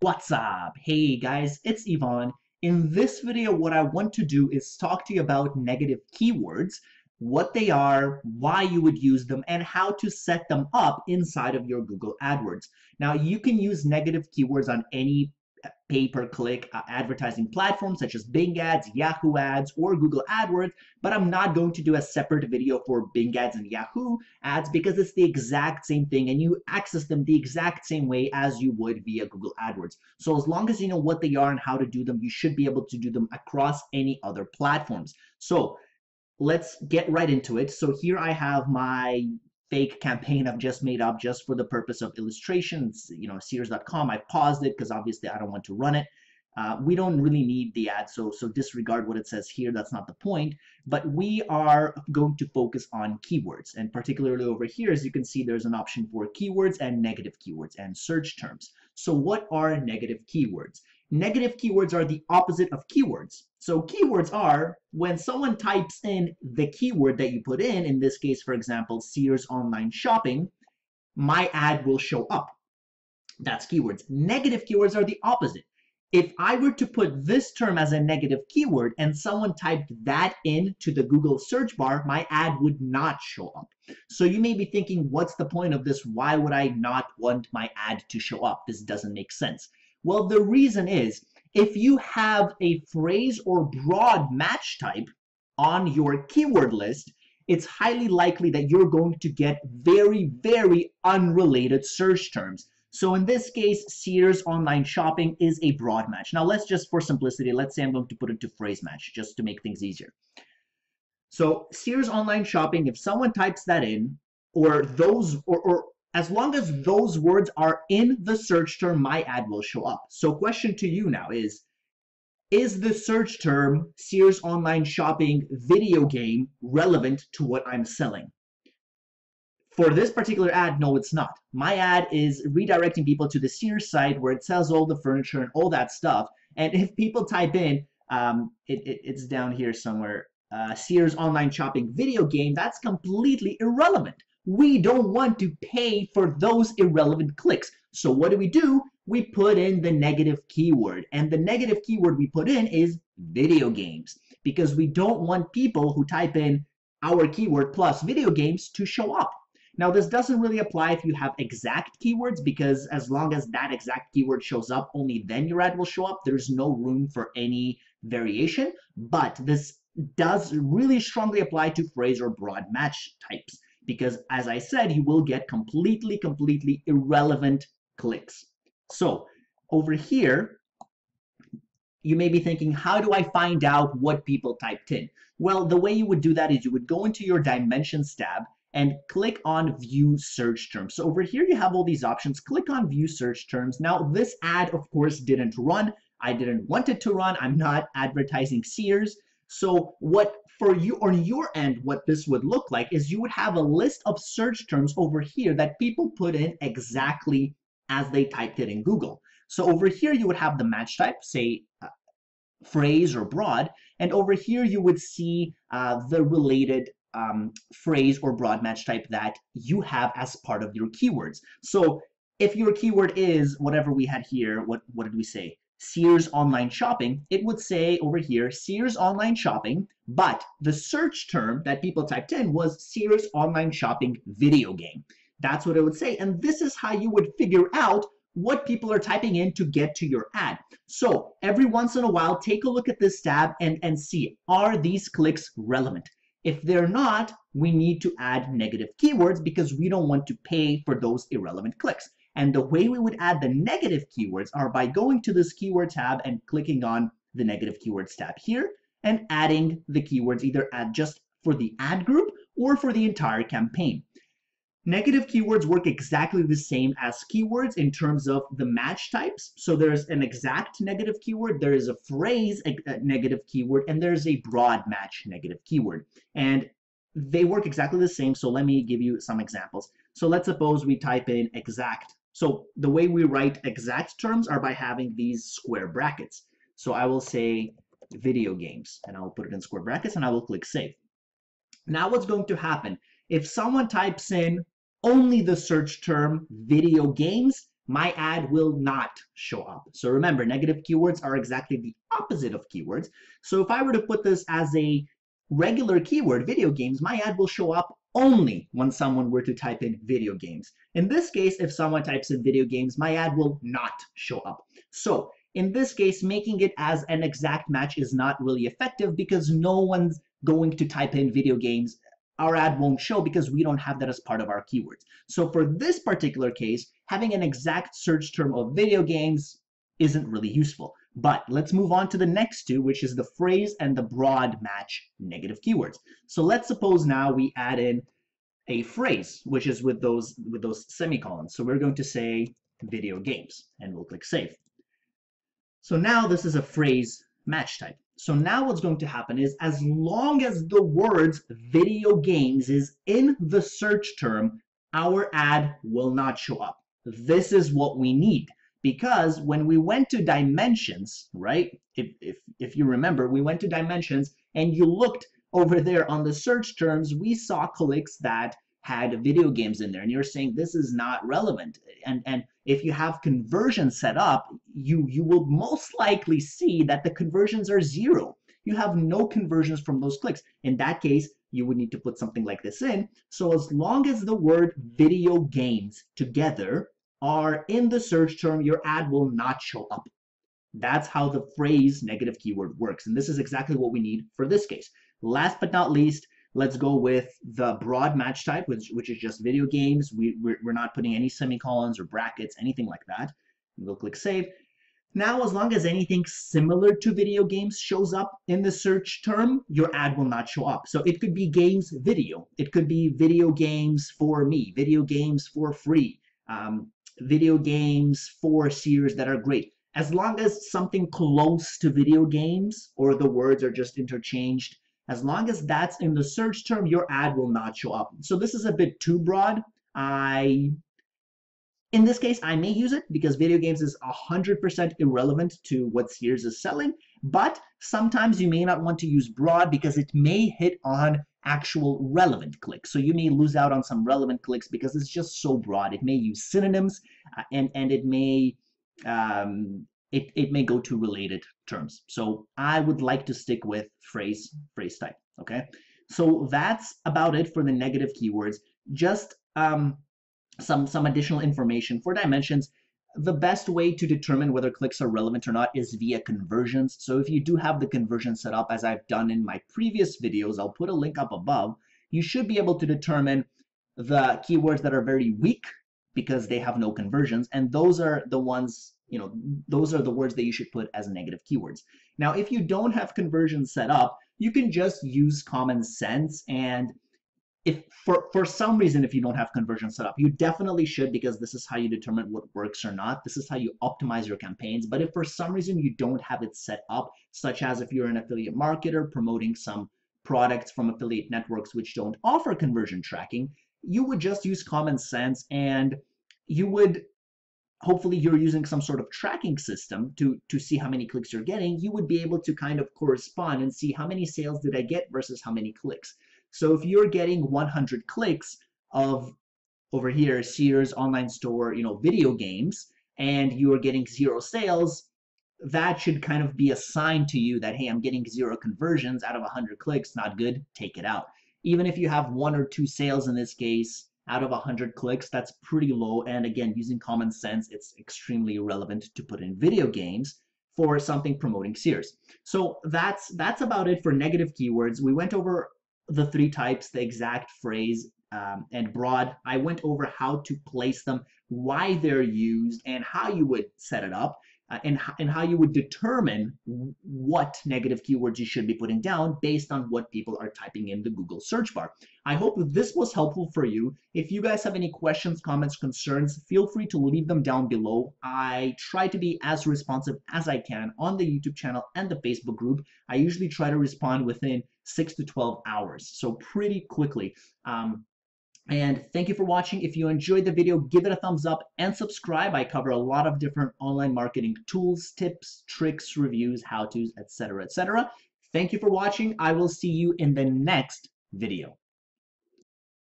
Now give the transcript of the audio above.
What's up? Hey guys, it's Ivan. In this video, what I want to do is talk to you about negative keywords, what they are, why you would use them, and how to set them up inside of your Google AdWords. Now, you can use negative keywords on any pay-per-click uh, advertising platforms such as Bing Ads, Yahoo Ads, or Google AdWords, but I'm not going to do a separate video for Bing Ads and Yahoo Ads because it's the exact same thing and you access them the exact same way as you would via Google AdWords. So as long as you know what they are and how to do them, you should be able to do them across any other platforms. So let's get right into it. So here I have my fake campaign I've just made up just for the purpose of illustrations. You know, Sears.com, I paused it because obviously I don't want to run it. Uh, we don't really need the ad, so, so disregard what it says here. That's not the point. But we are going to focus on keywords. And particularly over here, as you can see, there's an option for keywords and negative keywords and search terms. So what are negative keywords? Negative keywords are the opposite of keywords. So keywords are when someone types in the keyword that you put in, in this case, for example, Sears online shopping, my ad will show up. That's keywords. Negative keywords are the opposite. If I were to put this term as a negative keyword and someone typed that in to the Google search bar, my ad would not show up. So you may be thinking, what's the point of this? Why would I not want my ad to show up? This doesn't make sense. Well, the reason is if you have a phrase or broad match type on your keyword list, it's highly likely that you're going to get very, very unrelated search terms. So in this case, Sears online shopping is a broad match. Now let's just, for simplicity, let's say I'm going to put it to phrase match just to make things easier. So Sears online shopping, if someone types that in, or those, or, or as long as those words are in the search term, my ad will show up. So question to you now is, is the search term Sears online shopping video game relevant to what I'm selling? For this particular ad, no, it's not. My ad is redirecting people to the Sears site where it sells all the furniture and all that stuff. And if people type in, um, it, it, it's down here somewhere, uh, Sears online shopping video game, that's completely irrelevant we don't want to pay for those irrelevant clicks. So what do we do? We put in the negative keyword. And the negative keyword we put in is video games because we don't want people who type in our keyword plus video games to show up. Now, this doesn't really apply if you have exact keywords because as long as that exact keyword shows up, only then your ad will show up. There's no room for any variation, but this does really strongly apply to phrase or broad match types because as I said, you will get completely, completely irrelevant clicks. So over here, you may be thinking, how do I find out what people typed in? Well, the way you would do that is you would go into your dimensions tab and click on view search terms. So over here you have all these options. Click on view search terms. Now this ad, of course, didn't run. I didn't want it to run. I'm not advertising Sears. So what for you on your end, what this would look like is you would have a list of search terms over here that people put in exactly as they typed it in Google. So over here, you would have the match type, say uh, phrase or broad, and over here you would see uh, the related um, phrase or broad match type that you have as part of your keywords. So if your keyword is whatever we had here, what, what did we say? Sears online shopping, it would say over here, Sears online shopping, but the search term that people typed in was Sears online shopping video game. That's what it would say. And this is how you would figure out what people are typing in to get to your ad. So every once in a while, take a look at this tab and, and see, are these clicks relevant? If they're not, we need to add negative keywords because we don't want to pay for those irrelevant clicks. And the way we would add the negative keywords are by going to this keyword tab and clicking on the negative keywords tab here and adding the keywords either add just for the ad group or for the entire campaign. Negative keywords work exactly the same as keywords in terms of the match types. So there's an exact negative keyword, there is a phrase a, a negative keyword, and there's a broad match negative keyword. And they work exactly the same, so let me give you some examples. So let's suppose we type in exact so the way we write exact terms are by having these square brackets. So I will say video games, and I'll put it in square brackets, and I will click save. Now what's going to happen? If someone types in only the search term video games, my ad will not show up. So remember, negative keywords are exactly the opposite of keywords. So if I were to put this as a regular keyword, video games, my ad will show up only when someone were to type in video games. In this case, if someone types in video games, my ad will not show up. So in this case, making it as an exact match is not really effective because no one's going to type in video games. Our ad won't show because we don't have that as part of our keywords. So for this particular case, having an exact search term of video games isn't really useful. But let's move on to the next two, which is the phrase and the broad match negative keywords. So let's suppose now we add in a phrase, which is with those with those semicolons. So we're going to say video games, and we'll click save. So now this is a phrase match type. So now what's going to happen is as long as the words video games is in the search term, our ad will not show up. This is what we need because when we went to dimensions, right? If, if, if you remember, we went to dimensions and you looked over there on the search terms, we saw clicks that had video games in there. And you're saying this is not relevant. And and if you have conversion set up you you will most likely see that the conversions are zero. You have no conversions from those clicks in that case you would need to put something like this in. So as long as the word video games together are in the search term, your ad will not show up. That's how the phrase negative keyword works. And this is exactly what we need for this case. Last but not least, let's go with the broad match type, which, which is just video games. We, we're, we're not putting any semicolons or brackets, anything like that. We'll click save. Now, as long as anything similar to video games shows up in the search term, your ad will not show up. So it could be games video. It could be video games for me, video games for free. Um, video games for series that are great. As long as something close to video games or the words are just interchanged, as long as that's in the search term, your ad will not show up. So this is a bit too broad. I, in this case, I may use it because video games is 100% irrelevant to what Sears is selling, but sometimes you may not want to use broad because it may hit on actual relevant clicks. So you may lose out on some relevant clicks because it's just so broad. It may use synonyms uh, and, and it may um, it, it may go to related terms. So I would like to stick with phrase phrase type. Okay. So that's about it for the negative keywords. Just um, some some additional information for dimensions the best way to determine whether clicks are relevant or not is via conversions. So if you do have the conversion set up, as I've done in my previous videos, I'll put a link up above, you should be able to determine the keywords that are very weak because they have no conversions. And those are the ones, you know, those are the words that you should put as negative keywords. Now, if you don't have conversions set up, you can just use common sense and if for, for some reason, if you don't have conversion set up, you definitely should because this is how you determine what works or not. This is how you optimize your campaigns. But if for some reason you don't have it set up, such as if you're an affiliate marketer promoting some products from affiliate networks which don't offer conversion tracking, you would just use common sense and you would hopefully you're using some sort of tracking system to to see how many clicks you're getting you would be able to kind of correspond and see how many sales did i get versus how many clicks so if you're getting 100 clicks of over here, Sears online store, you know, video games, and you are getting zero sales, that should kind of be a sign to you that, hey, I'm getting zero conversions out of 100 clicks, not good, take it out. Even if you have one or two sales in this case, out of 100 clicks, that's pretty low. And again, using common sense, it's extremely irrelevant to put in video games for something promoting Sears. So that's that's about it for negative keywords. We went over the three types, the exact phrase, um, and broad. I went over how to place them, why they're used, and how you would set it up uh, and, and how you would determine what negative keywords you should be putting down based on what people are typing in the Google search bar. I hope this was helpful for you. If you guys have any questions, comments, concerns, feel free to leave them down below. I try to be as responsive as I can on the YouTube channel and the Facebook group. I usually try to respond within 6 to 12 hours, so pretty quickly. Um, and thank you for watching. If you enjoyed the video, give it a thumbs up and subscribe. I cover a lot of different online marketing tools, tips, tricks, reviews, how-tos, etc., etc. Thank you for watching. I will see you in the next video.